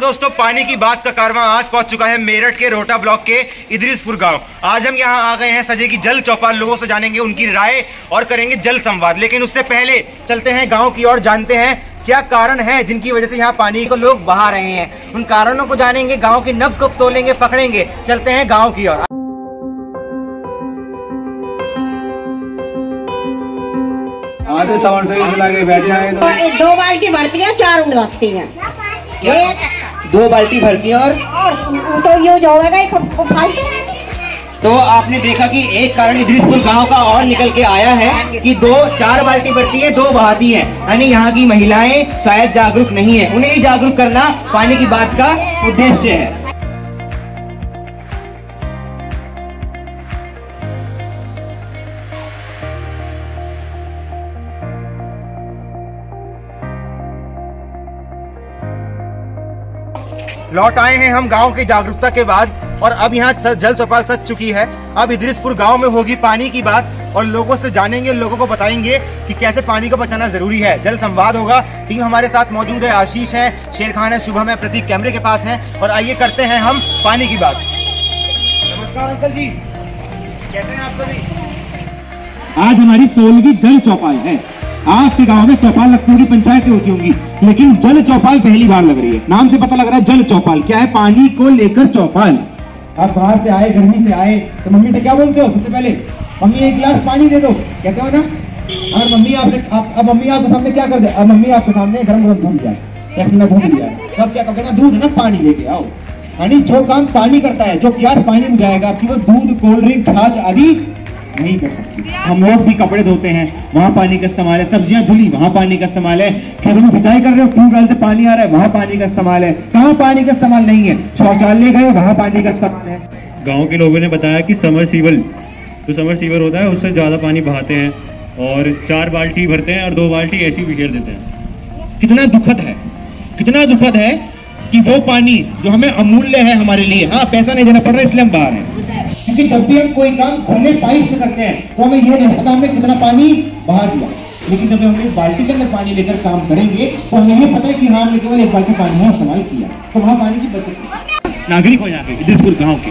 दोस्तों पानी की बात का कारवां आज पहुँच चुका है मेरठ के रोटा ब्लॉक के इदरीसपुर गाँव। आज हम यहाँ आ गए हैं सजे की जल चौपाल लोगों से जानेंगे उनकी राय और करेंगे जल संवाद। लेकिन उससे पहले चलते हैं गाँव की ओर जानते हैं क्या कारण है जिनकी वजह से यहाँ पानी को लोग बहा रहे हैं। उन कारणों को जानेंगे गाँव की नब्स को तोलेंगे पकड़ेंगे। चलते हैं गाँव की ओर। आधे सावन से बैठे तो दो बाल्टी भरती है चार उड़ती है। ये दो बाल्टी भरती है और और तो यूज़ होगा ही खूब- खूब तो आपने देखा कि एक कारण इदरीसपुर गाँव का और निकल के आया है कि दो चार बाल्टी भरती है दो बहाती है। यानी यहाँ की महिलाएँ शायद जागरूक नहीं है। उन्हें ही जागरूक करना पानी की बात का उद्देश्य है। लौट आए हैं हम गाँव की जागरूकता के बाद और अब यहाँ जल चौपाल सच चुकी है। अब इदरीसपुर गाँव में होगी पानी की बात और लोगों से जानेंगे, लोगों को बताएँगे कि कैसे पानी को बचाना ज़रूरी है। जल संवाद होगा। टीम हमारे साथ मौजूद है। आशीष है, शेर खान है, शुभम है, प्रतीक कैमरे के पास है और आइए करते हैं हम पानी की बात। नमस्कार अंकल जी। कैसे हैं आप सभी? आज हमारी सोलहवीं जल चौपाल है। आपके गाँव में चौपाल लगती होगी, पंचायतें होती होंगी, लेकिन जल चौपाल पहली बार लग रही है। नाम से पता लग रहा है जल चौपाल। क्या है? पानी को लेकर चौपाल। आप बाहर से आए गर्मी से आए तो मम्मी से क्या बोलते हो? सबसे पहले, मम्मी, एक गिलास पानी दे दो। कहते हो ना? और मम्मी आपसे आप, अब मम्मी आपके सामने क्या कर दे? अब मम्मी आपके सामने गरम गरम दूध दिया तब क्या कहोगे ना, दूध ना, पानी लेके आओ। यानी जो काम पानी करता है, जो प्यास पानी में जाएगा, आपकी वो दूध, कोल्ड ड्रिंक, छाछ आदि नहीं कर सकती। हम लोग भी कपड़े धोते हैं, वहाँ पानी का इस्तेमाल है, सब्ज़ियाँ धुली, वहाँ पानी का इस्तेमाल है। खेतों में सिंचाई कर रहे हो? ट्यूबवेल से पानी आ रहा है? वहाँ पानी का इस्तेमाल है। कहाँ पानी का इस्तेमाल नहीं है? शौचालय गए, वहाँ पानी का इस्तेमाल है। गाँव के लोगों ने बताया कि समर सीवल, जो समर सीवर होता है, उससे ज़्यादा पानी बहाते हैं और चार बाल्टी भरते हैं और दो बाल्टी ऐसी बिखेर देते हैं। कितना दुखद है, कितना दुखद है कि वो पानी जो हमें अमूल्य है हमारे लिए हाँ पैसा नहीं देना पड़ रहा, इसलिए हम बाहर हैं। क्योंकि जब भी हम कोई काम खुले पाइप से करते हैं तो हमें ये नहीं पता हमने कितना पानी बहा दिया। लेकिन जब हम एक बाल्टी के अंदर पानी लेकर काम करेंगे तो हमें ये पता है कि हाँ हमने केवल एक बाल्टी पानी यहाँ इस्तेमाल किया। तो वहाँ पानी की बचत नागरिक हो यहाँ के इदरपुर गाँव के।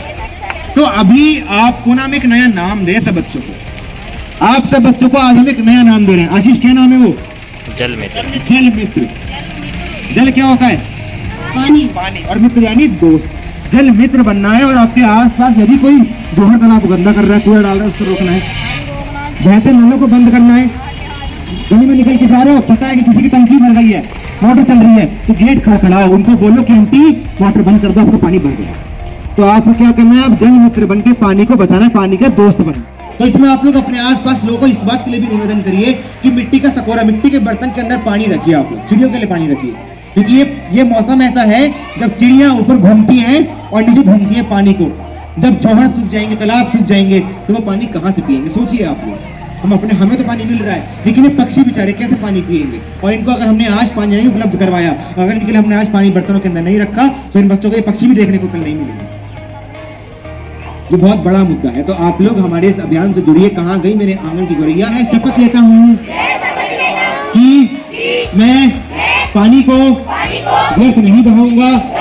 तो अभी आपको ना हम एक नया नाम दे सब बच्चों को। आप सब बच्चों को आज हम एक नया नाम दे रहे हैं। आशीष क्या नाम है वो? जल में जल मित्र। जल क्या होता है? पानी। पानी। और मित्र यानी दोस्त। जल मित्र बनना है और आपके आसपास यदि कोई जोहर तालाब गंदा कर रहा है कूड़ा डाल रहा है, उसको रोकना है। बहते नलों को बंद करना है। गली में निकल के जा रहे हो, पता है कि किसी की टंकी भर गई है, मोटर चल रही है तो गेट खड़खड़ाओ उनको बोलो कि आंटी, मोटर बंद कर दो, आपको पानी भर गया। तो आपको क्या करना है, आप जल मित्र बन के पानी को बचाना है, पानी का दोस्त बनना तो इसमें आप लोग अपने आसपास लोगों को इस बात के लिए भी निवेदन करिए कि मिट्टी का सकोरा, मिट्टी के बर्तन के अंदर पानी रखिए आप लोग, चिड़ियों के लिए पानी रखिए। क्योंकि ये ये मौसम ऐसा है, जब चिड़िया ऊपर घूमती हैं और नीचे ढूंढती हैं पानी को। जब चौहर सूख जाएँगे तालाब सूख जाएँगे तो वो पानी कहाँ से पिएँगे सोचिए आप लोग। हम अपने हमें तो पानी मिल रहा है लेकिन ये पक्षी बेचारे कैसे पानी पिएँगे और इनको अगर हमने आज पानी नहीं उपलब्ध करवाया अगर इनके लिए हमने आज पानी बर्तनों के अंदर नहीं रखा तो इन बच्चों को ये पक्षी भी देखने को कल नहीं मिलेंगे। ये बहुत बड़ा मुद्दा है। तो आप लोग हमारे इस अभियान से जुड़िए। कहाँ गई मेरे आँगन की गोरैया मैं शपथ लेता हूँ कि मैं पानी को व्यर्थ नहीं बहाऊँगा।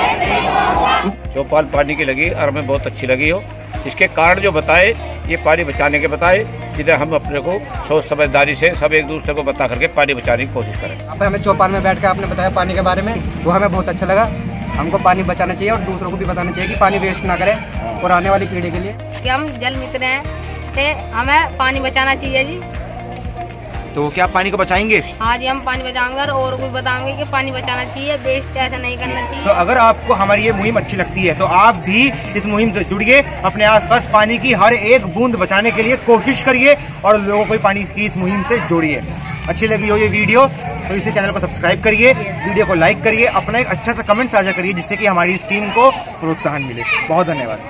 चौपाल पानी की लगी और हमें बहुत अच्छी लगी हो। इसके कारण जो बताए ये पानी बचाने के बताए जिन्हें हम अपने को सोच समझदारी से सब एक दूसरे को बता करके पानी बचाने की कोशिश करें। पे हमें चौपाल में बैठ कर आपने बताया पानी के बारे में वो हमें बहुत अच्छा लगा। हमको पानी बचाना चाहिए और दूसरों को भी बताना चाहिए कि पानी वेस्ट ना करें और आने वाली पीढ़ी के लिए। कि हम जल मित्र हैं हमें पानी बचाना चाहिए जी। तो क्या पानी को बचाएँगे? हाँ जी हम पानी बचाएँगे और भी बताएँगे कि पानी बचाना चाहिए वेस्ट ऐसा नहीं करना चाहिए। तो अगर आपको हमारी ये मुहिम अच्छी लगती है तो आप भी इस मुहिम से जुड़िए अपने आसपास पानी की हर एक बूंद बचाने के लिए कोशिश करिए और लोगों को भी पानी की इस मुहिम से जोड़िए। अच्छी लगी हो ये वीडियो तो इसे चैनल को सब्सक्राइब करिए वीडियो को लाइक करिए अपना एक अच्छा सा कमेंट साझा करिए जिससे कि हमारी इस टीम को प्रोत्साहन मिले। बहुत धन्यवाद।